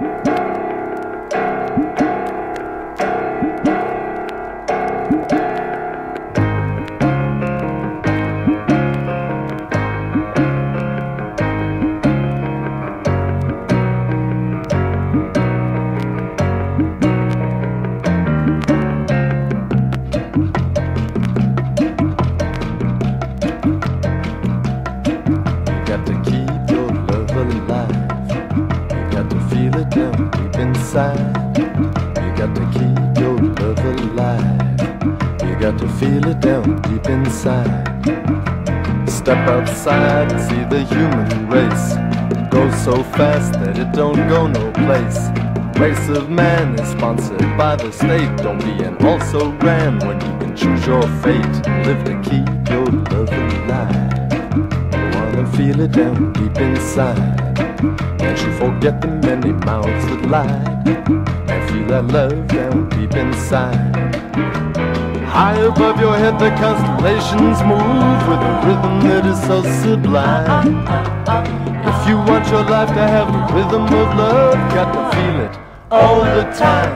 You inside. You got to keep your love alive. You got to feel it down deep inside. Step outside and see the human race. Goes so fast that it don't go no place. Race of man is sponsored by the state. Don't be an also ran when you can choose your fate. Live to keep your love alive. Wanna feel it down deep inside. Can't you forget the many mouths that lied? And feel that love down deep inside. High above your head, the constellations move with a rhythm that is so sublime. If you want your life to have the rhythm of love, got to feel it all the time.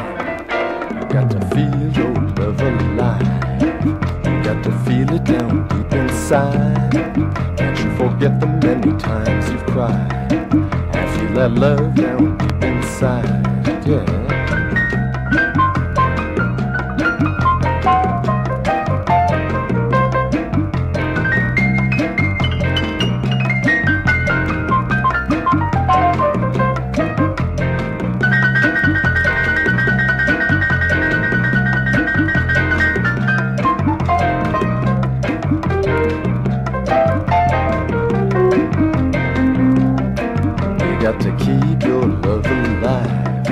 You got to feel your love alive. You got to feel it down deep inside. Forget the many times you've cried? And you let love down deep inside. Yeah. Your love alive.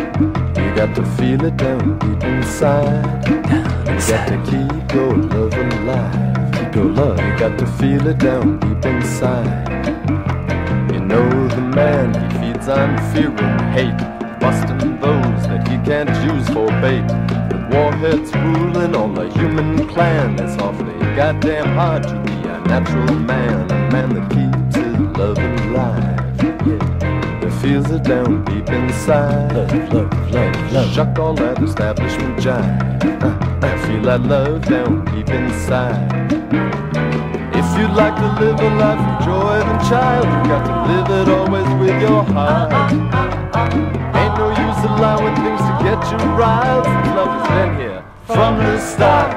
You got to feel it down deep inside. You got to keep your love alive. Keep your love. You got to feel it down deep inside. You know the man, he feeds on fear and hate, busting those that he can't use for bait. But warheads ruling on the human clan. It's awfully goddamn hard to be a natural man, a man that keeps his love alive. Yeah, feels it down deep inside. Love, love, love, love. Shuck all that establishment jive. Uh, I feel that love down deep inside. If you'd like to live a life of joy, then child, you got to live it always with your heart. Ain't no use allowing things to get you riled. Love has been here from the start.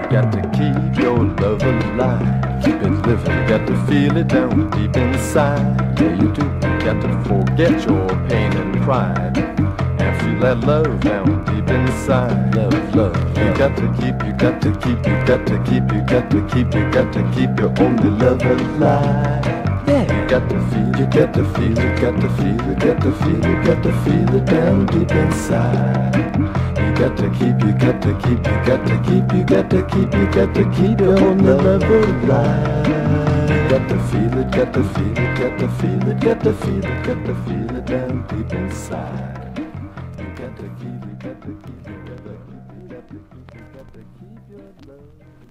You got to keep your love alive, keep it living. You got to feel it down deep inside. Yeah, you do. You got to forget your pain and pride. And feel that love down deep inside. Love, love. You got to keep, you got to keep, you got to keep, you got to keep, you got to keep your only love alive. Yeah, you got to feel, you got to feel, you got to feel, you got to feel, you got to feel it down deep inside. You got to keep, you got to keep, you got to keep, you got to keep, you got to keep your only love alive. You got to feel it, got to feel it, get to feel it, get to feel it, get to feel it down deep inside. You got to keep, you got to keep, you got to keep, you got to keep your love.